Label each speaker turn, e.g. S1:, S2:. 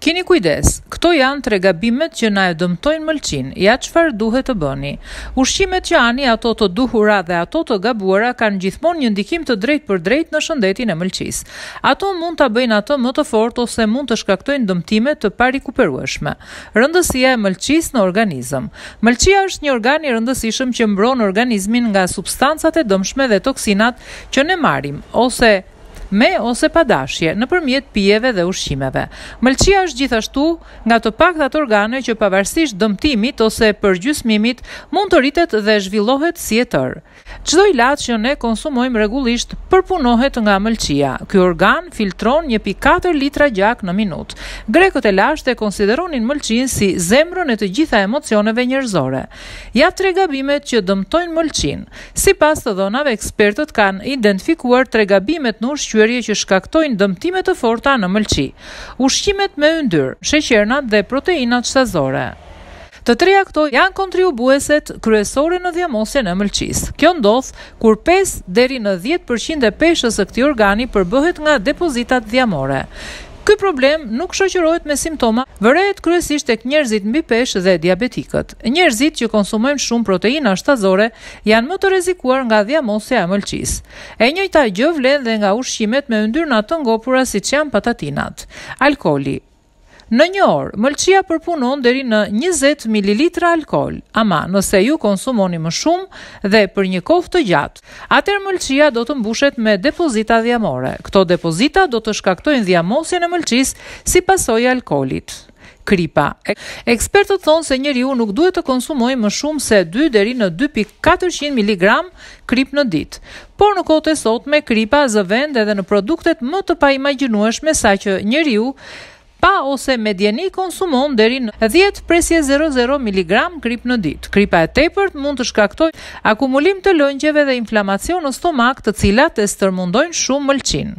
S1: Kini kujdes, këto janë tre gabimet që na e dëmtojnë mëlçinë, ja çfarë duhet të bëni. Ushqimet që hani ato të duhura dhe ato të gabuara kanë gjithmonë një ndikim të drejtpërdrejtë në shëndetin e mëlçisë. Ato mund ta bëjnë atë më të fortë ose mund të shkaktojnë dëmtime të parikuperueshme. Rëndësia e mëlçisë në organizëm. Mëlçia është një organ i rëndësishëm që mbron organizmin nga substancat e dëmshme dhe toksinat që ne marrim ose me ose pa dashje, nëpërmjet pijeve dhe ushqimeve. Mëlçia është gjithashtu nga të paktat organe që pavarësisht dëmtimit ose përgjysmimit mund të rritet dhe zhvillohet si e tërë. Çdo ilaç që ne konsumojmë rregullisht përpunohet nga mëlçia. Ky organ filtron një pikë katër litra gjak në minutë. Grekët e lashtë e konsideronin mëlçinë si zemrën e të gjitha emocioneve njerëzore. Ja tre gabimet që dëmtojnë mëlçinë. Sipas të dhënave ekspertët kanë identifikuar tre gabimet në ushqyerje që shkaktojnë dëmtime të forta në mëlçi. Ushqimet me yndyrë, sheqernat dhe proteinat shtazore. Të treja këto janë kontribueset kryesore në dhjamosjen e mëlçisë. Kjo ndodh kur pesë deri në dhjetë përqind e peshës së këtij organi përbëhet nga depozitat dhjamore. Ky problem nuk shoqërohet me simptoma, vërehet kryesisht tek njerëzit mbi peshë dhe diabetikët. Njerëzit që konsumojnë shumë proteina shtazore janë më të rrezikuar nga dhjamosja e mëlçisë. E njëjta gjë vlen dhe nga ushqimet me yndyrna të ngopura siç janë patatinat. Alkooli. Në një orë, mëlçia përpunon deri në njëzet mililitra alkool, ama nëse ju konsumoni më shumë dhe për një kohë të gjatë, Atëherë mëlçia do të mbushet me depozita dhjamore. Këto depozita do të shkaktojnë dhjamosjen e mëlçisë si pasojë e alkoolit. Kripa. Ekspertët thonë se njeriu nuk duhet të konsumojë më shumë se dy deri në dy pikë katërqind miligramë kripë në ditë. Por në kohët e sotme kripa zë vend edhe në produktet më të paimagjinueshme saqë njeriu pa ose me dijeni konsumon deri në dhjetë presje zero zero miligramë kripë në ditë. Kripa e tepërt mund të shkaktojë akumulim të lëngjeve dhe inflamacion në stomak të cilat e stërmundojnë shumë mëlçinë.